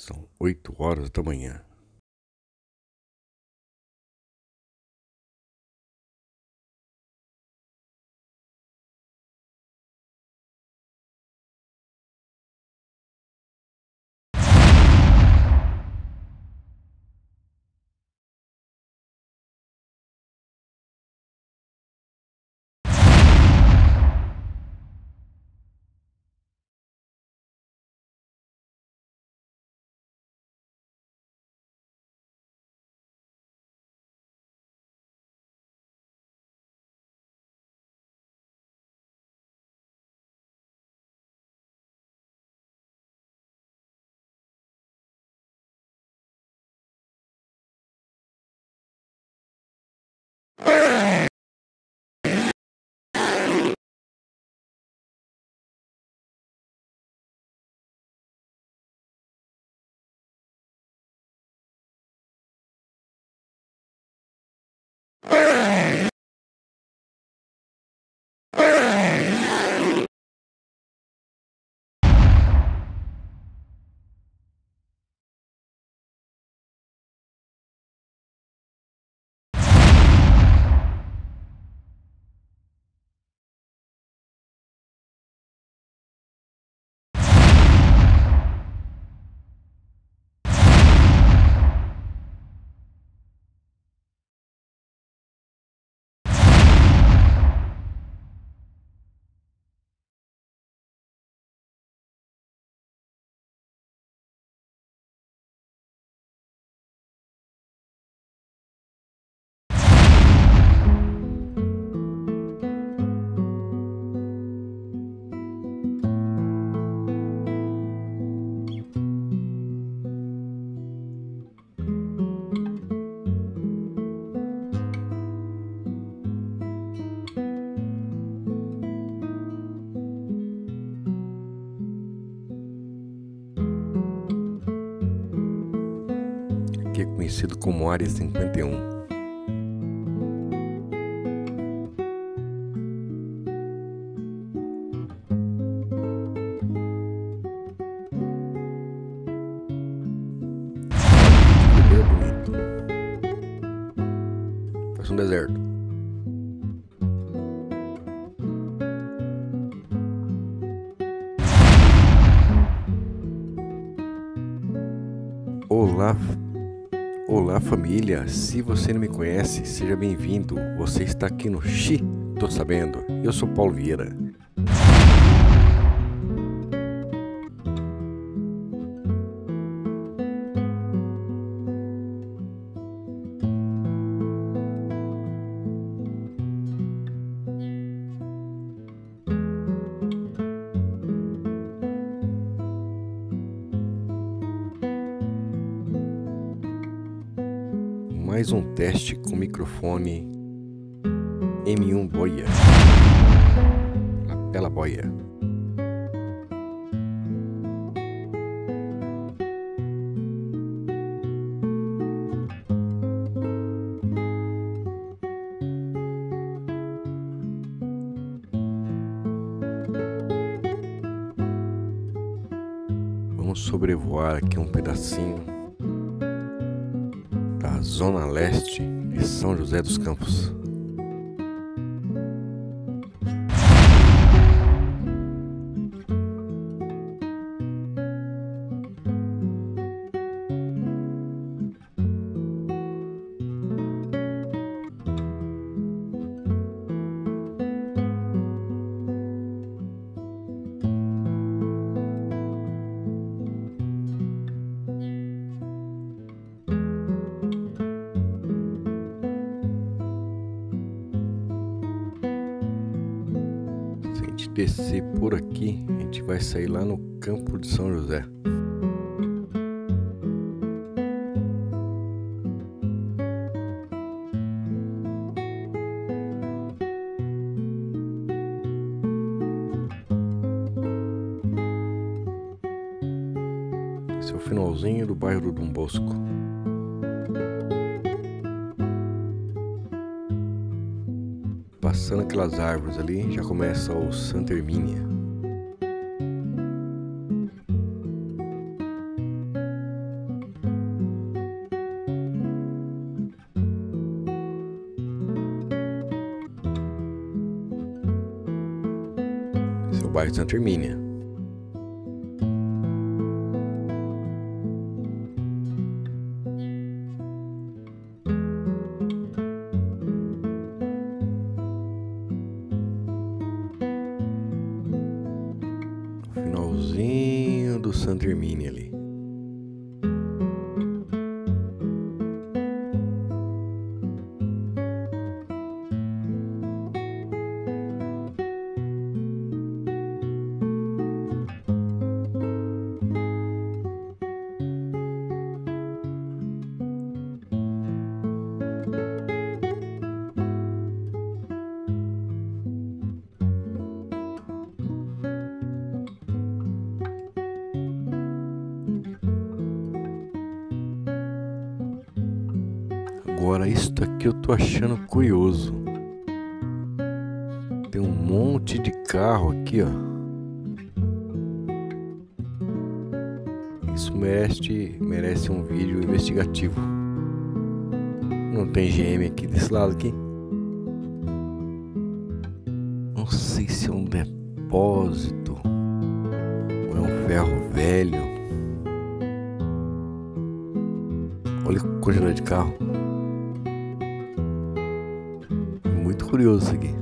São oito horas da manhã. Bang! conhecido como Área 51. Lugar bonito. Parece um deserto. Olá, olá família. Se você não me conhece, seja bem-vindo. Você está aqui no Xi, tô sabendo. Eu sou Paulo Vieira. Mais um teste com microfone M1 Boia. Lapela Boia. Vamos sobrevoar aqui um pedacinho da zona leste de São José dos Campos. Descer por aqui, a gente vai sair lá no campo de São José. Esse é o finalzinho do bairro do Dom Bosco. Passando aquelas árvores ali, já começa o Santa Hermínia. Esse é o bairro de Santa Hermínia. Agora, isso aqui eu tô achando curioso. Tem um monte de carro aqui, ó. Isso merece, merece um vídeo investigativo. Não tem GM aqui desse lado aqui. Não sei se é um depósito ou é um ferro velho. Olha a quantidade de carro. Muito curioso isso aqui.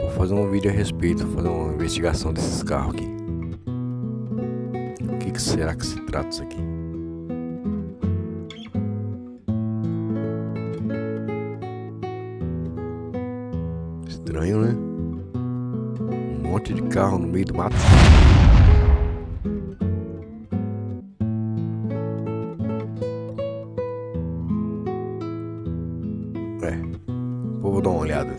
Vou fazer um vídeo a respeito, fazer uma investigação desses carros aqui. O que, que será que se trata isso aqui? Estranho, né? Um monte de carro no meio do mato. É, vou dar uma olhada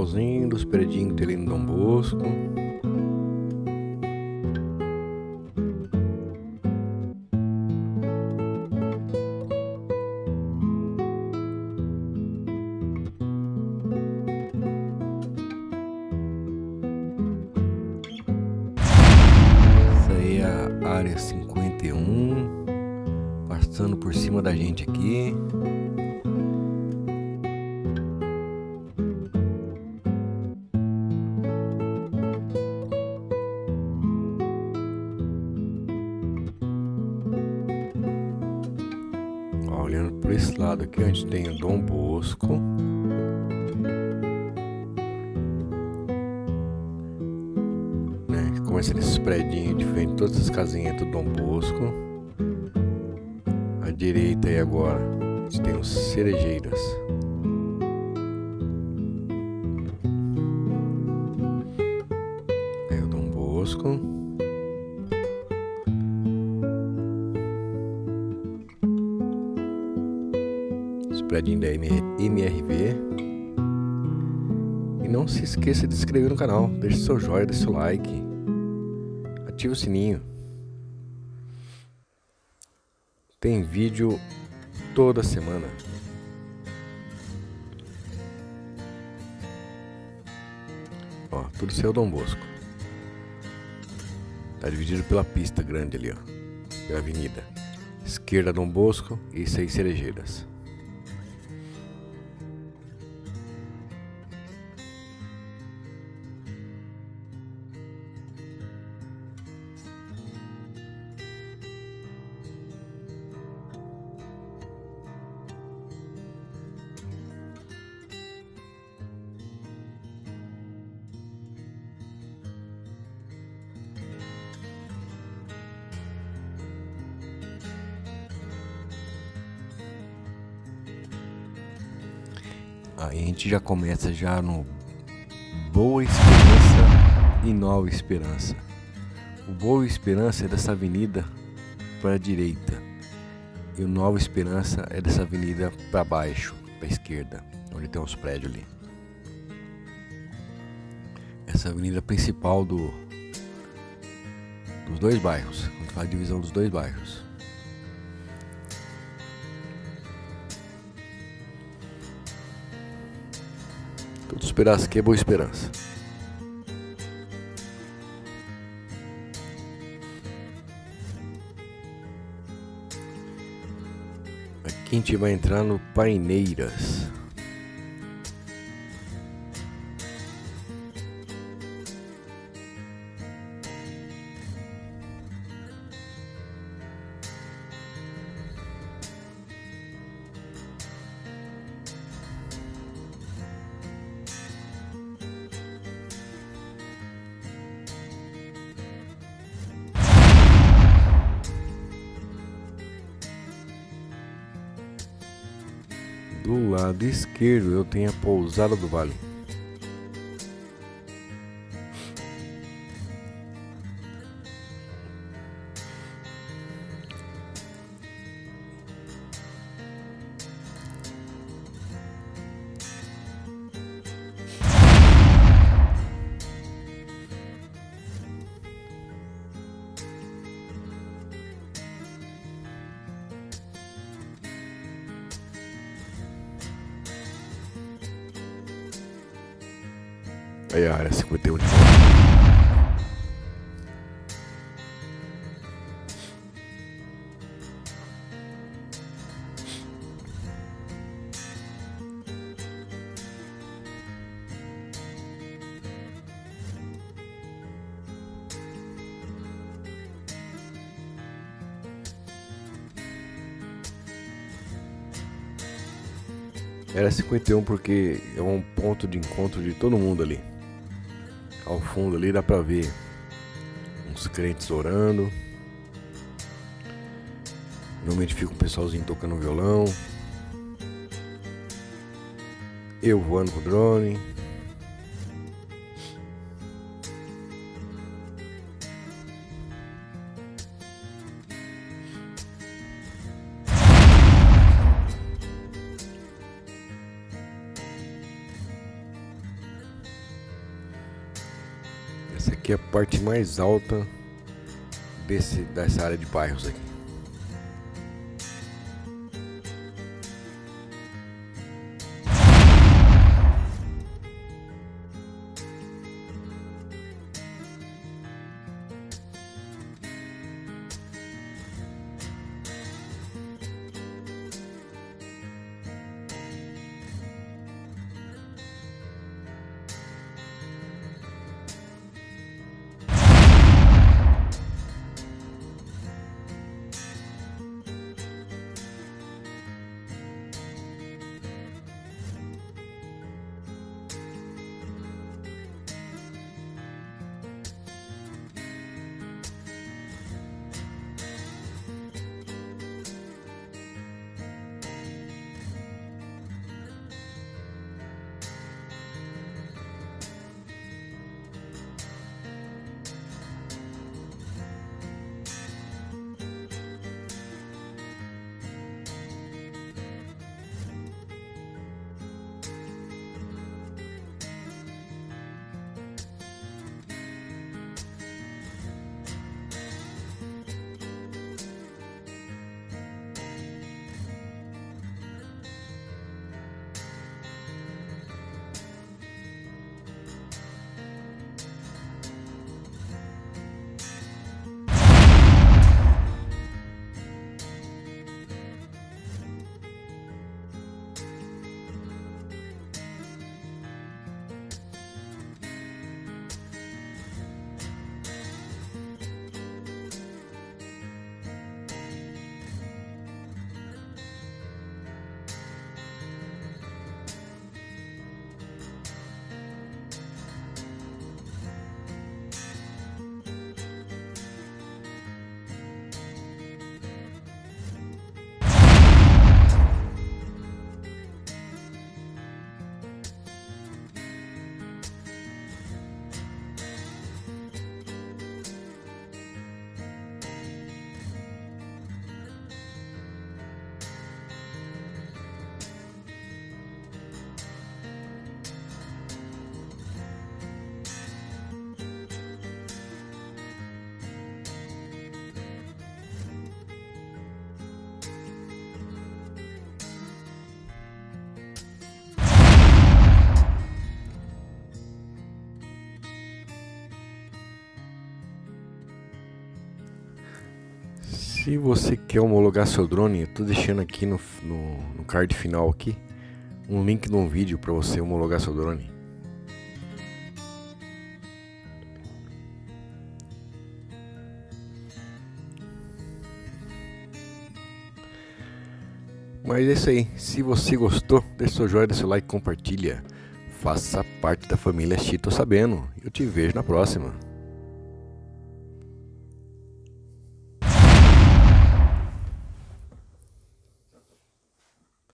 Finalzinho dos predinhos dele no Dom Bosco. Isso aí é a área 51. Passando por cima da gente aqui. A gente tem o Dom Bosco. Né? Começa nesses predinhos de frente, todas as casinhas do Dom Bosco. À direita aí agora, a gente tem os cerejeiras. Aí o Dom Bosco. Spreadinho da MRV. E não se esqueça de se inscrever no canal, deixe seu joinha, deixe seu like, ative o sininho. Tem vídeo toda semana. Ó, tudo seu Dom Bosco. Tá dividido pela pista grande ali, ó. Pela avenida. Esquerda Dom Bosco e seis cerejeiras. A gente já começa já no Boa Esperança e Nova Esperança. O Boa Esperança é dessa avenida para a direita e o Nova Esperança é dessa avenida para baixo, para a esquerda, onde tem os prédios ali. essa avenida principal do dos dois bairros, quando faz a divisão dos dois bairros. Tudo esperança que é boa esperança. Aqui a gente vai entrar no Paineiras. Do lado esquerdo eu tenho a pousada do vale. Aí a área 51 de volta. Era 51 porque é um ponto de encontro de todo mundo ali. Ao fundo ali dá pra ver uns crentes orando. Normalmente fica um pessoalzinho tocando violão. Eu voando com o drone. Essa aqui é a parte mais alta desse, dessa área de bairros aqui. Se você quer homologar seu drone, eu tô deixando aqui no, no, no card final aqui um link de um vídeo para você homologar seu drone. Mas é isso aí. Se você gostou, deixa seu joinha, deixa seu like, compartilha. Faça parte da família Chito Sabendo. Eu te vejo na próxima.